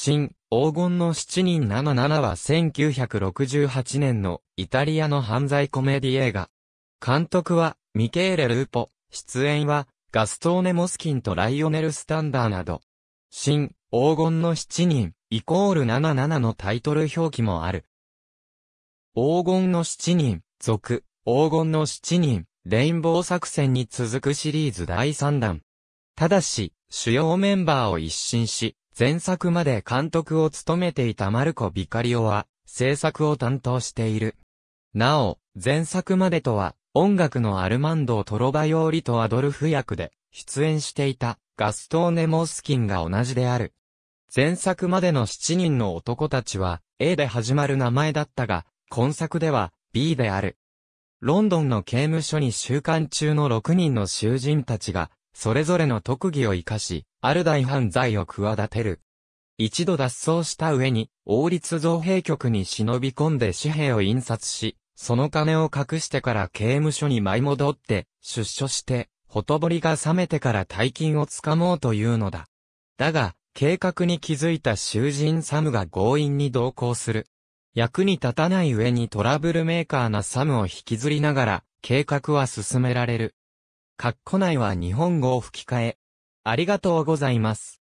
新、黄金の七人77は1968年のイタリアの犯罪コメディ映画。監督はミケーレ・ルーポ。出演はガストーネ・モスキンとライオネル・スタンダーなど。新、黄金の七人、イコール77のタイトル表記もある。黄金の七人、続、黄金の七人、レインボー作戦に続くシリーズ第3弾。ただし、主要メンバーを一新し、前作まで監督を務めていたマルコ・ビカリオは、制作を担当している。なお、前作までとは、音楽のアルマンド・トロバヨーリとアドルフ役で出演していたガストーネ・モスキンが同じである。前作までの7人の男たちは A で始まる名前だったが、今作では B である。ロンドンの刑務所に収監中の6人の囚人たちがそれぞれの特技を活かし、ある大犯罪を企てる。一度脱走した上に、王立造幣局に忍び込んで紙幣を印刷し、その金を隠してから刑務所に舞い戻って、出所して、ほとぼりが冷めてから大金をつかもうというのだ。だが、計画に気づいた囚人サムが強引に同行する。役に立たない上にトラブルメーカーなサムを引きずりながら、計画は進められる。括弧内は日本語を吹き替え。ありがとうございます。